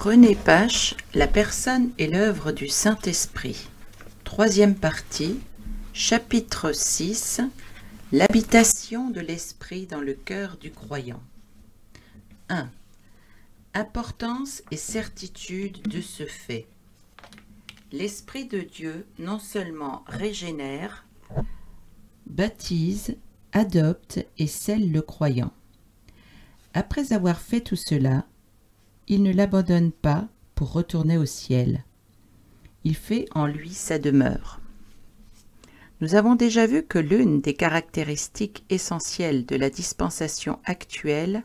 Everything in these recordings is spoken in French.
René Pache, La personne et l'œuvre du Saint-Esprit. Troisième partie, chapitre 6, L'habitation de l'Esprit dans le cœur du croyant. 1. Importance et certitude de ce fait. L'Esprit de Dieu non seulement régénère, baptise, adopte et scelle le croyant. Après avoir fait tout cela, il ne l'abandonne pas pour retourner au ciel. Il fait en lui sa demeure. Nous avons déjà vu que l'une des caractéristiques essentielles de la dispensation actuelle,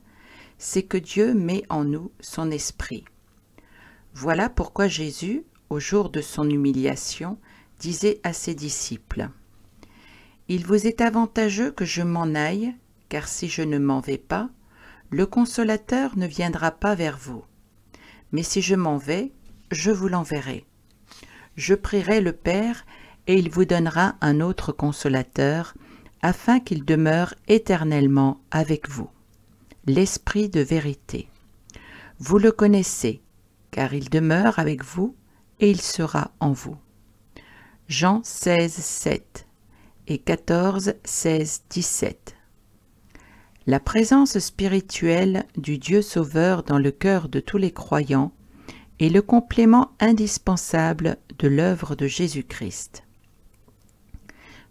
c'est que Dieu met en nous son esprit. Voilà pourquoi Jésus, au jour de son humiliation, disait à ses disciples Il vous est avantageux que je m'en aille, car si je ne m'en vais pas, le consolateur ne viendra pas vers vous mais si je m'en vais, je vous l'enverrai. Je prierai le Père, et il vous donnera un autre consolateur, afin qu'il demeure éternellement avec vous. L'Esprit de vérité. Vous le connaissez, car il demeure avec vous, et il sera en vous. Jean 16, 7 et 14, 16, 17. La présence spirituelle du Dieu Sauveur dans le cœur de tous les croyants est le complément indispensable de l'œuvre de Jésus-Christ.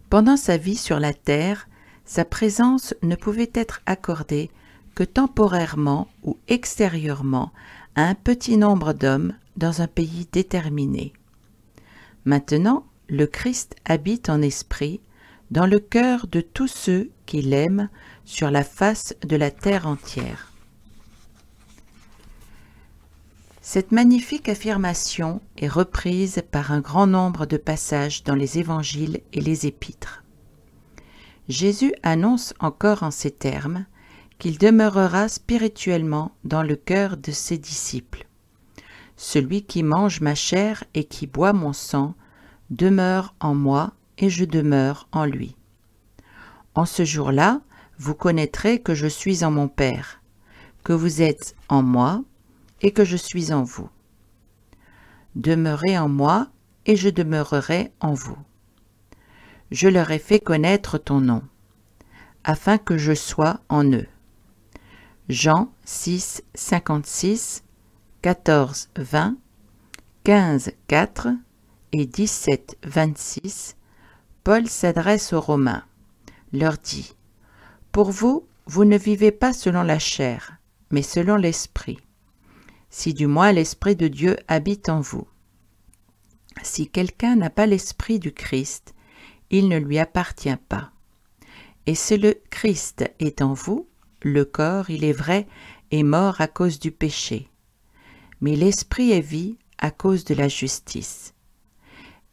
Pendant sa vie sur la terre, sa présence ne pouvait être accordée que temporairement ou extérieurement à un petit nombre d'hommes dans un pays déterminé. Maintenant, le Christ habite en esprit dans le cœur de tous ceux qui l'aiment sur la face de la terre entière. Cette magnifique affirmation est reprise par un grand nombre de passages dans les évangiles et les épîtres. Jésus annonce encore en ces termes qu'il demeurera spirituellement dans le cœur de ses disciples. Celui qui mange ma chair et qui boit mon sang demeure en moi et je demeure en lui. En ce jour-là, vous connaîtrez que je suis en mon Père, que vous êtes en moi et que je suis en vous. Demeurez en moi et je demeurerai en vous. Je leur ai fait connaître ton nom, afin que je sois en eux. Jean 6, 56, 14, 20, 15, 4 et 17, 26, Paul s'adresse aux Romains, leur dit pour vous, vous ne vivez pas selon la chair, mais selon l'Esprit, si du moins l'Esprit de Dieu habite en vous. Si quelqu'un n'a pas l'Esprit du Christ, il ne lui appartient pas. Et si le Christ est en vous, le corps, il est vrai, est mort à cause du péché, mais l'Esprit est vie à cause de la justice.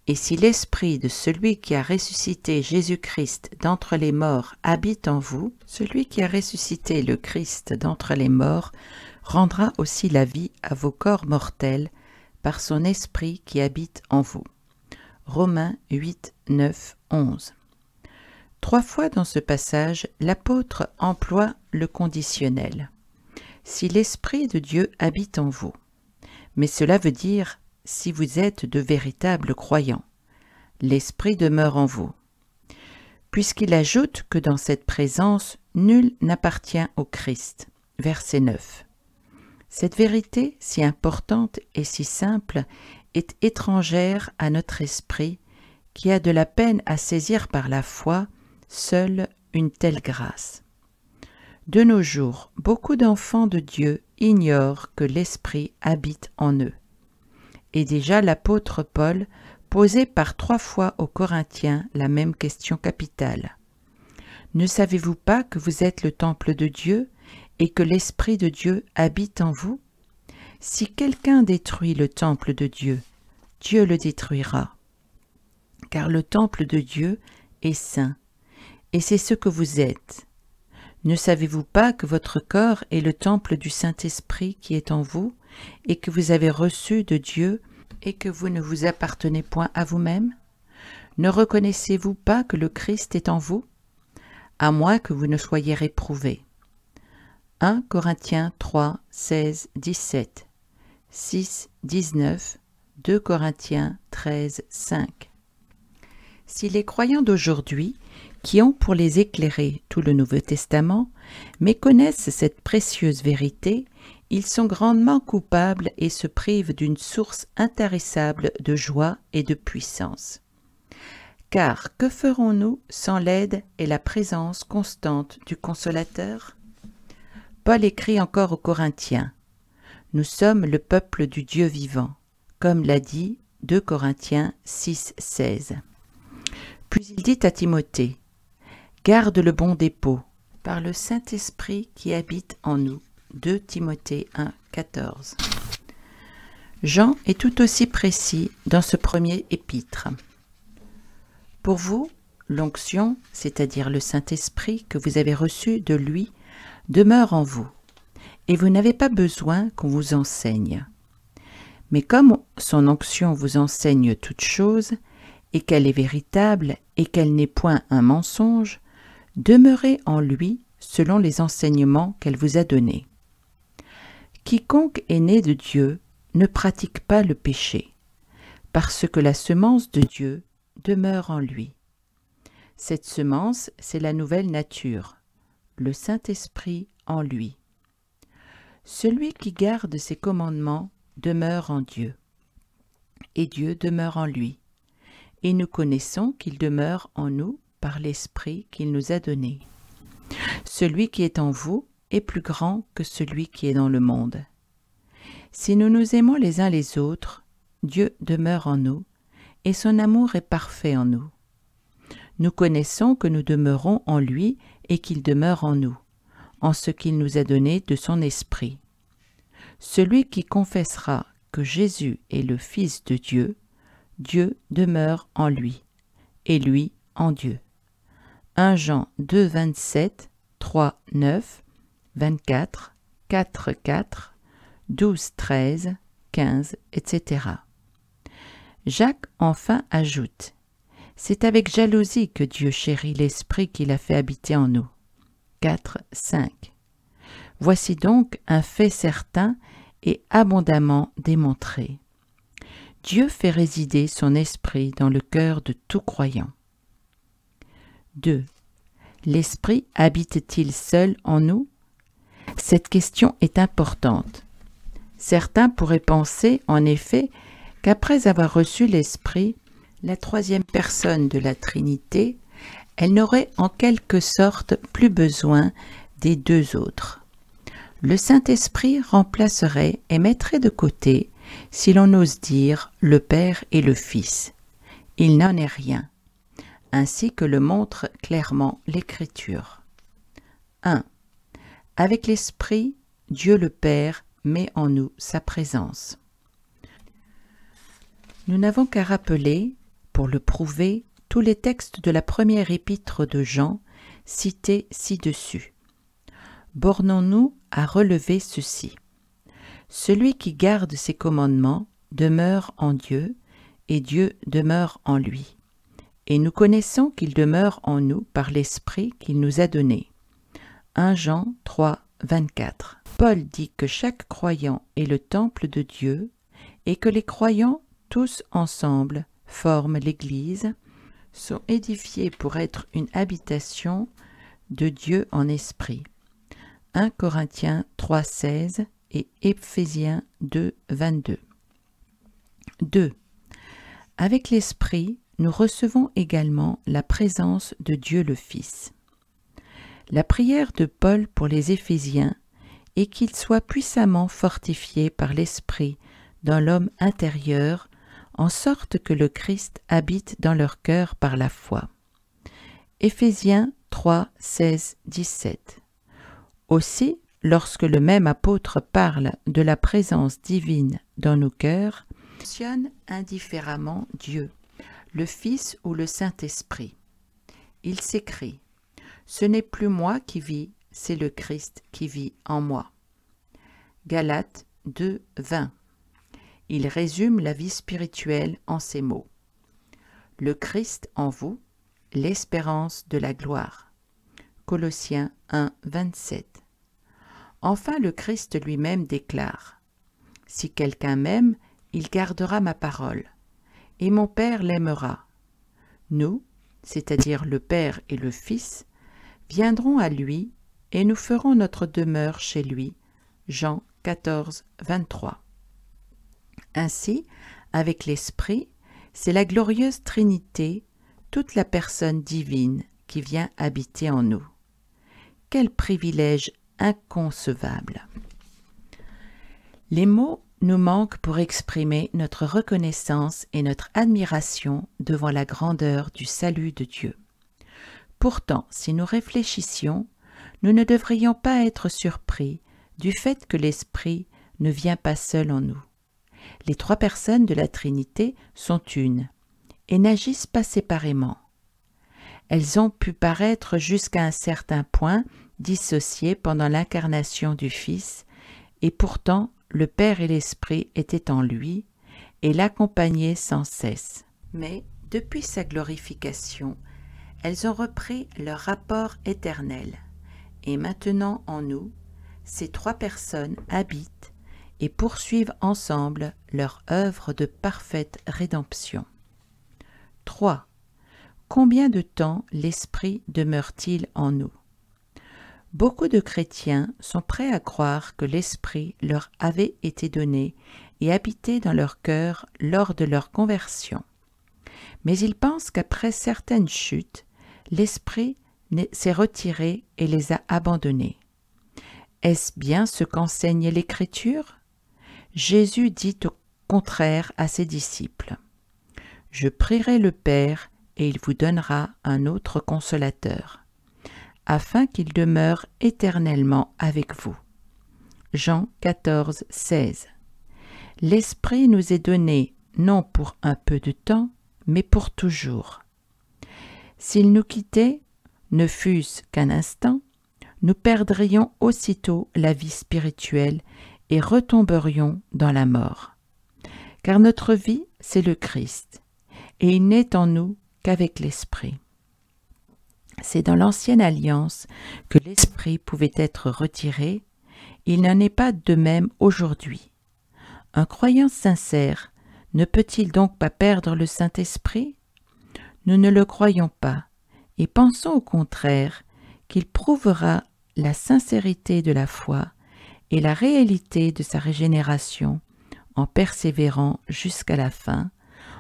Et si l'esprit de celui qui a ressuscité Jésus-Christ d'entre les morts habite en vous, celui qui a ressuscité le Christ d'entre les morts rendra aussi la vie à vos corps mortels par son esprit qui habite en vous. Romains 8, 9, 11. Trois fois dans ce passage, l'apôtre emploie le conditionnel. Si l'Esprit de Dieu habite en vous. Mais cela veut dire si vous êtes de véritables croyants. L'Esprit demeure en vous. Puisqu'il ajoute que dans cette présence, nul n'appartient au Christ. Verset 9. Cette vérité, si importante et si simple, est étrangère à notre esprit, qui a de la peine à saisir par la foi seule une telle grâce. De nos jours, beaucoup d'enfants de Dieu ignorent que l'Esprit habite en eux et déjà l'apôtre Paul posait par trois fois aux Corinthiens la même question capitale. Ne savez-vous pas que vous êtes le temple de Dieu et que l'Esprit de Dieu habite en vous? Si quelqu'un détruit le temple de Dieu, Dieu le détruira. Car le temple de Dieu est saint, et c'est ce que vous êtes. Ne savez-vous pas que votre corps est le temple du Saint-Esprit qui est en vous, et que vous avez reçu de Dieu, et que vous ne vous appartenez point à vous-même Ne reconnaissez-vous pas que le Christ est en vous À moins que vous ne soyez réprouvés? 1 Corinthiens 3, 16, 17 6, 19, 2 Corinthiens 13, 5. Si les croyants d'aujourd'hui, qui ont pour les éclairer tout le Nouveau Testament, méconnaissent cette précieuse vérité, ils sont grandement coupables et se privent d'une source intarissable de joie et de puissance. Car que ferons-nous sans l'aide et la présence constante du Consolateur? Paul écrit encore aux Corinthiens Nous sommes le peuple du Dieu vivant, comme l'a dit 2 Corinthiens 6, 16. Puis il dit à Timothée Garde le bon dépôt par le Saint-Esprit qui habite en nous. 2 Timothée 1, 14. Jean est tout aussi précis dans ce premier épître. Pour vous, l'onction, c'est-à-dire le Saint-Esprit que vous avez reçu de lui, demeure en vous, et vous n'avez pas besoin qu'on vous enseigne. Mais comme son onction vous enseigne toute chose, et qu'elle est véritable, et qu'elle n'est point un mensonge, demeurez en lui selon les enseignements qu'elle vous a donnés. Quiconque est né de Dieu ne pratique pas le péché, parce que la semence de Dieu demeure en lui. Cette semence, c'est la nouvelle nature, le Saint-Esprit en lui. Celui qui garde ses commandements demeure en Dieu, et Dieu demeure en lui, et nous connaissons qu'il demeure en nous par l'Esprit qu'il nous a donné. Celui qui est en vous est plus grand que celui qui est dans le monde. Si nous nous aimons les uns les autres, Dieu demeure en nous, et son amour est parfait en nous. Nous connaissons que nous demeurons en lui et qu'il demeure en nous, en ce qu'il nous a donné de son esprit. Celui qui confessera que Jésus est le Fils de Dieu, Dieu demeure en lui, et lui en Dieu. 1 Jean 2, 27, 3, 9, 24, 4, 4, 12, 13, 15, etc. Jacques enfin ajoute C'est avec jalousie que Dieu chérit l'esprit qu'il a fait habiter en nous. 4, 5. Voici donc un fait certain et abondamment démontré. Dieu fait résider son esprit dans le cœur de tout croyant. 2. L'esprit habite-t-il seul en nous? Cette question est importante. Certains pourraient penser, en effet, qu'après avoir reçu l'Esprit, la troisième personne de la Trinité, elle n'aurait en quelque sorte plus besoin des deux autres. Le Saint-Esprit remplacerait et mettrait de côté, si l'on ose dire, le Père et le Fils. Il n'en est rien, ainsi que le montre clairement l'Écriture. 1. Avec l'Esprit, Dieu le Père met en nous sa présence. Nous n'avons qu'à rappeler, pour le prouver, tous les textes de la première épître de Jean cités ci-dessus. Bornons-nous à relever ceci. Celui qui garde ses commandements demeure en Dieu, et Dieu demeure en lui. Et nous connaissons qu'il demeure en nous par l'Esprit qu'il nous a donné. 1 Jean 3, 24. Paul dit que chaque croyant est le temple de Dieu et que les croyants tous ensemble forment l'Église, sont édifiés pour être une habitation de Dieu en esprit. 1 Corinthiens 3.16 et Éphésiens 2, 22. 2. Avec l'Esprit, nous recevons également la présence de Dieu le Fils. La prière de Paul pour les Éphésiens est qu'ils soient puissamment fortifiés par l'Esprit dans l'homme intérieur en sorte que le Christ habite dans leur cœur par la foi. Éphésiens 3, 16, 17. Aussi, lorsque le même apôtre parle de la présence divine dans nos cœurs, mentionne indifféremment Dieu, le Fils ou le Saint-Esprit. Il s'écrit Ce n'est plus moi qui vis, c'est le Christ qui vit en moi. Galates 2, 20. Il résume la vie spirituelle en ces mots. Le Christ en vous, l'espérance de la gloire. Colossiens 1, 27. Enfin, le Christ lui-même déclare Si quelqu'un m'aime, il gardera ma parole, et mon Père l'aimera. Nous, c'est-à-dire le Père et le Fils, viendrons à lui, et nous ferons notre demeure chez lui. Jean 14, 23. Ainsi, avec l'Esprit, c'est la glorieuse Trinité, toute la personne divine qui vient habiter en nous. Quel privilège inconcevable. Les mots nous manquent pour exprimer notre reconnaissance et notre admiration devant la grandeur du salut de Dieu. Pourtant, si nous réfléchissions, nous ne devrions pas être surpris du fait que l'Esprit ne vient pas seul en nous. Les trois personnes de la Trinité sont une et n'agissent pas séparément. Elles ont pu paraître jusqu'à un certain point dissociées pendant l'incarnation du Fils, et pourtant le Père et l'Esprit étaient en lui et l'accompagnaient sans cesse. Mais depuis sa glorification, elles ont repris leur rapport éternel, et maintenant en nous, ces trois personnes habitent et poursuivent ensemble leur œuvre de parfaite rédemption. 3. Combien de temps l'Esprit demeure-t-il en nous? Beaucoup de chrétiens sont prêts à croire que l'Esprit leur avait été donné et habité dans leur cœur lors de leur conversion. Mais ils pensent qu'après certaines chutes, l'Esprit s'est retiré et les a abandonnés. Est-ce bien ce qu'enseigne l'Écriture? Jésus dit au contraire à ses disciples. Je prierai le Père et il vous donnera un autre consolateur, afin qu'il demeure éternellement avec vous. Jean 14, 16. L'Esprit nous est donné non pour un peu de temps, mais pour toujours. S'il nous quittait, ne fût-ce qu'un instant, nous perdrions aussitôt la vie spirituelle et retomberions dans la mort. Car notre vie, c'est le Christ, et il n'est en nous qu'avec l'Esprit. C'est dans l'ancienne alliance que l'Esprit pouvait être retiré, il n'en est pas de même aujourd'hui. Un croyant sincère ne peut-il donc pas perdre le Saint-Esprit? Nous ne le croyons pas, et pensons au contraire qu'il prouvera la sincérité de la foi et la réalité de sa régénération en persévérant jusqu'à la fin,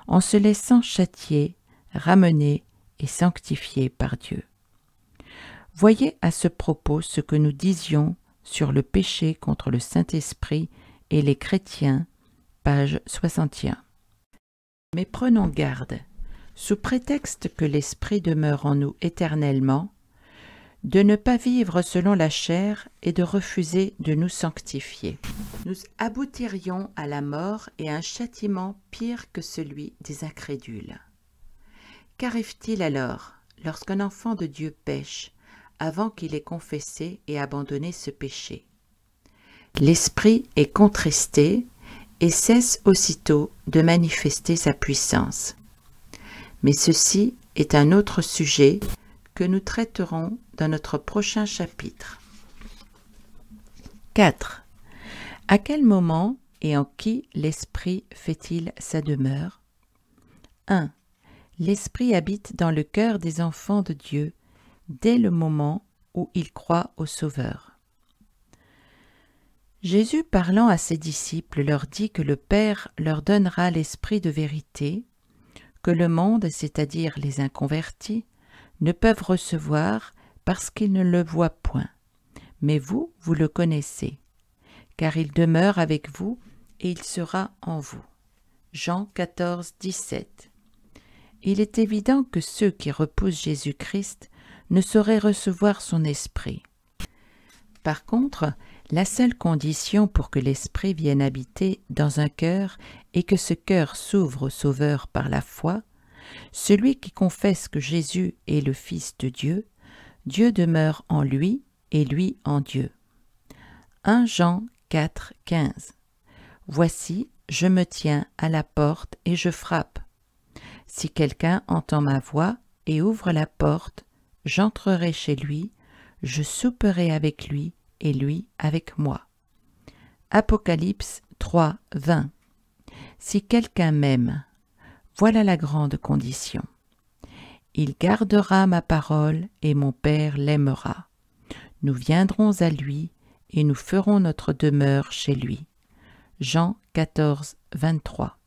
en se laissant châtier, ramener et sanctifier par Dieu. Voyez à ce propos ce que nous disions sur le péché contre le Saint-Esprit et les chrétiens, page 61. Mais prenons garde, sous prétexte que l'Esprit demeure en nous éternellement, de ne pas vivre selon la chair et de refuser de nous sanctifier. Nous aboutirions à la mort et à un châtiment pire que celui des incrédules. Qu'arrive-t-il alors lorsqu'un enfant de Dieu pêche avant qu'il ait confessé et abandonné ce péché? L'esprit est contristé et cesse aussitôt de manifester sa puissance. Mais ceci est un autre sujet que nous traiterons dans notre prochain chapitre. 4. À quel moment et en qui l'Esprit fait-il sa demeure? 1. L'Esprit habite dans le cœur des enfants de Dieu dès le moment où ils croient au Sauveur. Jésus parlant à ses disciples leur dit que le Père leur donnera l'Esprit de vérité, que le monde, c'est-à-dire les inconvertis, ne peuvent recevoir parce qu'ils ne le voient point. Mais vous, vous le connaissez, car il demeure avec vous et il sera en vous. Jean 14, 17. Il est évident que ceux qui repoussent Jésus-Christ ne sauraient recevoir son esprit. Par contre, la seule condition pour que l'esprit vienne habiter dans un cœur et que ce cœur s'ouvre au Sauveur par la foi, celui qui confesse que Jésus est le Fils de Dieu, Dieu demeure en lui et lui en Dieu. 1 Jean 4, 15 Voici, je me tiens à la porte et je frappe. Si quelqu'un entend ma voix et ouvre la porte, j'entrerai chez lui, je souperai avec lui et lui avec moi. Apocalypse 3, 20. Si quelqu'un m'aime, voilà la grande condition. Il gardera ma parole et mon Père l'aimera. Nous viendrons à lui et nous ferons notre demeure chez lui. Jean 14, 23.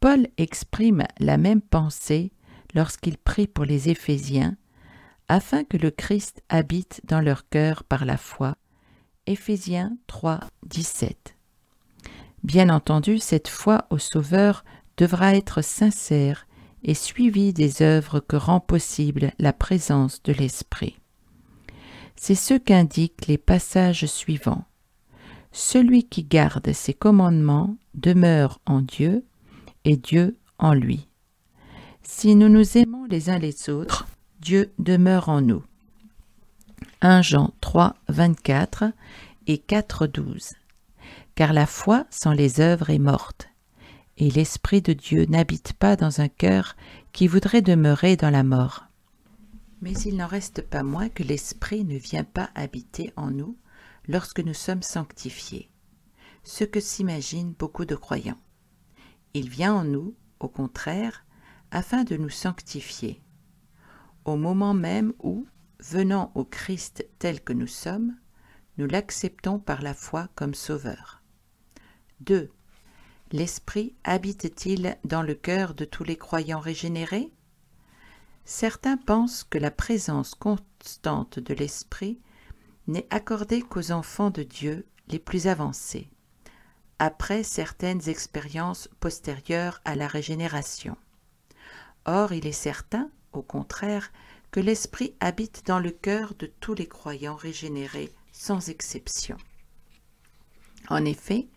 Paul exprime la même pensée lorsqu'il prie pour les Éphésiens, afin que le Christ habite dans leur cœur par la foi. Éphésiens 3, 17. Bien entendu, cette foi au Sauveur devra être sincère et suivie des œuvres que rend possible la présence de l'Esprit. C'est ce qu'indiquent les passages suivants. Celui qui garde ses commandements demeure en Dieu et Dieu en lui. Si nous nous aimons les uns les autres, Dieu demeure en nous. 1 Jean 3, 24 et 4, 12. Car la foi sans les œuvres est morte, et l'Esprit de Dieu n'habite pas dans un cœur qui voudrait demeurer dans la mort. Mais il n'en reste pas moins que l'Esprit ne vient pas habiter en nous lorsque nous sommes sanctifiés, ce que s'imaginent beaucoup de croyants. Il vient en nous, au contraire, afin de nous sanctifier. Au moment même où, venant au Christ tel que nous sommes, nous l'acceptons par la foi comme Sauveur. 2. L'Esprit habite-t-il dans le cœur de tous les croyants régénérés? Certains pensent que la présence constante de l'Esprit n'est accordée qu'aux enfants de Dieu les plus avancés, après certaines expériences postérieures à la régénération. Or, il est certain, au contraire, que l'Esprit habite dans le cœur de tous les croyants régénérés, sans exception. En effet,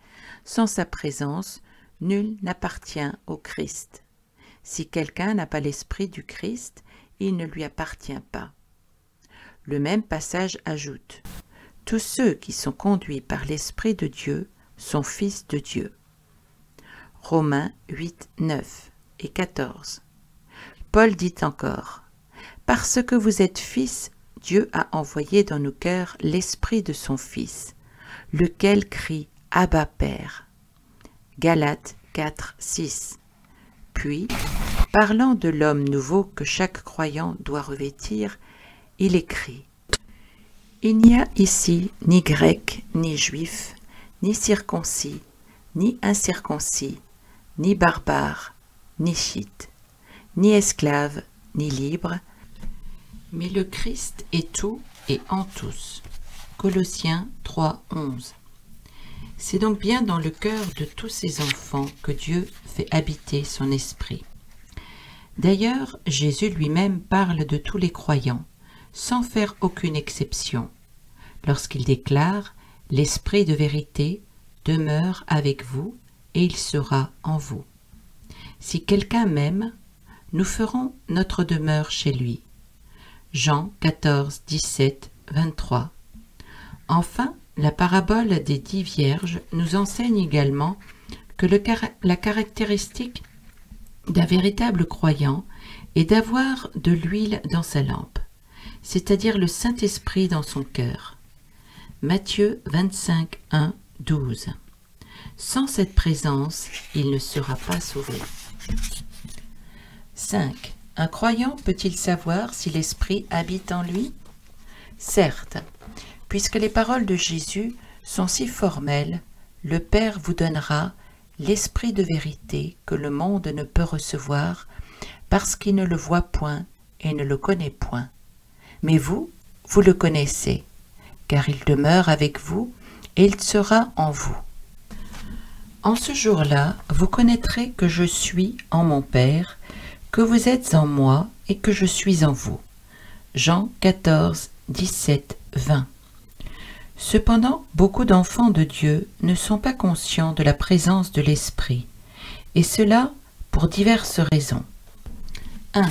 sans sa présence, nul n'appartient au Christ. Si quelqu'un n'a pas l'Esprit du Christ, il ne lui appartient pas. Le même passage ajoute Tous ceux qui sont conduits par l'Esprit de Dieu sont fils de Dieu. Romains 8, 9 et 14. Paul dit encore Parce que vous êtes fils, Dieu a envoyé dans nos cœurs l'Esprit de son Fils, lequel crie Abba Père. Galates 4, 6. Puis, Parlant de l'homme nouveau que chaque croyant doit revêtir, il écrit Il n'y a ici ni grec, ni juif, ni circoncis, ni incirconcis, ni barbare, ni chite, ni esclave, ni libre, mais le Christ est tout et en tous. Colossiens 3, 11. C'est donc bien dans le cœur de tous ces enfants que Dieu fait habiter son esprit. D'ailleurs, Jésus lui-même parle de tous les croyants, sans faire aucune exception, lorsqu'il déclare L'Esprit de vérité demeure avec vous et il sera en vous. Si quelqu'un m'aime, nous ferons notre demeure chez lui. Jean 14, 17, 23. Enfin, la parabole des dix vierges nous enseigne également que la caractéristique d'un véritable croyant est d'avoir de l'huile dans sa lampe, c'est-à-dire le Saint-Esprit dans son cœur. Matthieu 25, 1, 12. Sans cette présence, il ne sera pas sauvé. 5. Un croyant peut-il savoir si l'Esprit habite en lui? Certes, puisque les paroles de Jésus sont si formelles, le Père vous donnera l'esprit de vérité que le monde ne peut recevoir parce qu'il ne le voit point et ne le connaît point. Mais vous, vous le connaissez, car il demeure avec vous et il sera en vous. En ce jour-là, vous connaîtrez que je suis en mon Père, que vous êtes en moi et que je suis en vous. Jean 14, 17, 20. Cependant, beaucoup d'enfants de Dieu ne sont pas conscients de la présence de l'Esprit, et cela pour diverses raisons. 1.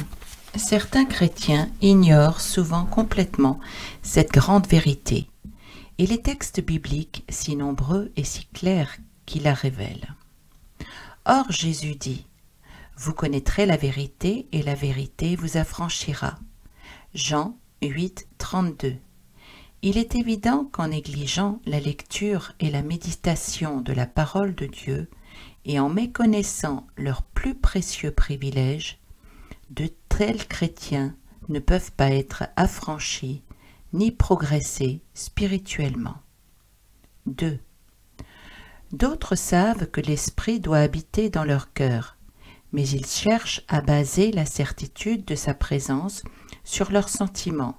Certains chrétiens ignorent souvent complètement cette grande vérité, et les textes bibliques si nombreux et si clairs qui la révèlent. Or Jésus dit, Vous connaîtrez la vérité, et la vérité vous affranchira. Jean 8, 32 Il est évident qu'en négligeant la lecture et la méditation de la parole de Dieu, et en méconnaissant leurs plus précieux privilèges, de tels chrétiens ne peuvent pas être affranchis ni progresser spirituellement. 2. D'autres savent que l'Esprit doit habiter dans leur cœur, mais ils cherchent à baser la certitude de sa présence sur leurs sentiments.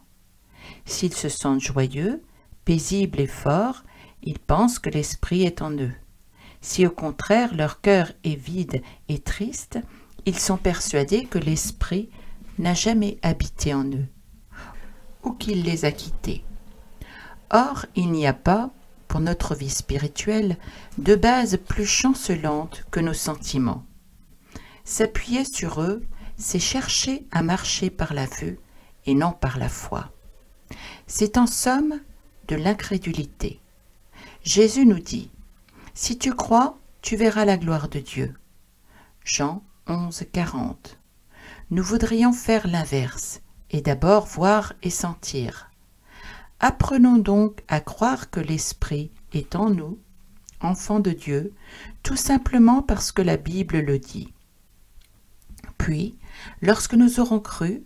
S'ils se sentent joyeux, paisibles et forts, ils pensent que l'Esprit est en eux. Si au contraire leur cœur est vide et triste, ils sont persuadés que l'Esprit n'a jamais habité en eux, ou qu'il les a quittés. Or, il n'y a pas, pour notre vie spirituelle, de base plus chancelante que nos sentiments. S'appuyer sur eux, c'est chercher à marcher par la vue et non par la foi. C'est en somme de l'incrédulité. Jésus nous dit si tu crois, tu verras la gloire de Dieu. Jean 11, 40. Nous voudrions faire l'inverse, et d'abord voir et sentir. Apprenons donc à croire que l'Esprit est en nous, enfants de Dieu, tout simplement parce que la Bible le dit. Puis, lorsque nous aurons cru,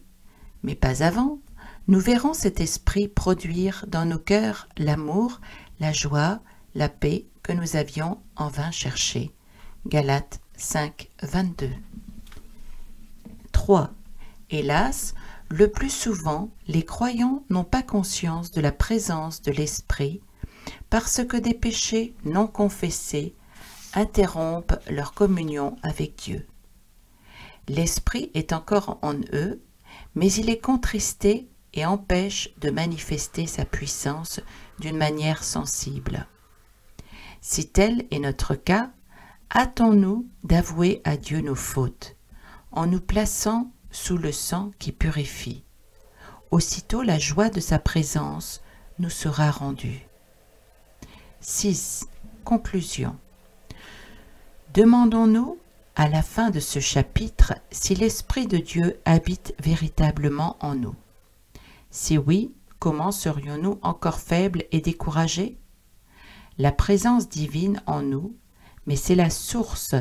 mais pas avant, nous verrons cet esprit produire dans nos cœurs l'amour, la joie, la paix que nous avions en vain cherché. Galates 5, 22. 3. Hélas, le plus souvent, les croyants n'ont pas conscience de la présence de l'Esprit parce que des péchés non confessés interrompent leur communion avec Dieu. L'Esprit est encore en eux, mais il est contristé et empêche de manifester sa puissance d'une manière sensible. Si tel est notre cas, hâtons-nous d'avouer à Dieu nos fautes, en nous plaçant sous le sang qui purifie. Aussitôt la joie de sa présence nous sera rendue. 6. Conclusion. Demandons-nous, à la fin de ce chapitre, si l'Esprit de Dieu habite véritablement en nous. Si oui, comment serions-nous encore faibles et découragés? La présence divine en nous, mais c'est la source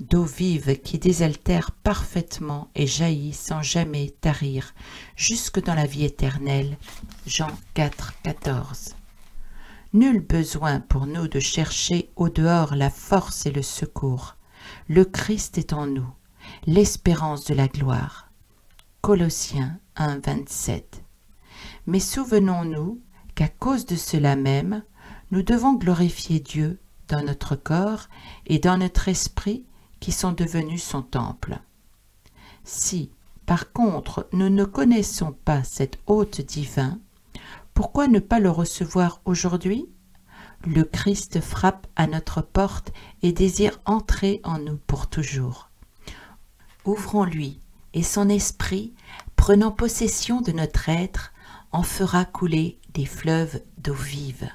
d'eau vive qui désaltère parfaitement et jaillit sans jamais tarir jusque dans la vie éternelle. Jean 4, 14. Nul besoin pour nous de chercher au dehors la force et le secours. Le Christ est en nous, l'espérance de la gloire. Colossiens 1, 27. Mais souvenons-nous qu'à cause de cela même, nous devons glorifier Dieu dans notre corps et dans notre esprit qui sont devenus son temple. Si, par contre, nous ne connaissons pas cet hôte divin, pourquoi ne pas le recevoir aujourd'hui? Le Christ frappe à notre porte et désire entrer en nous pour toujours. Ouvrons-lui, et son esprit, prenant possession de notre être, en fera couler des fleuves d'eau vive.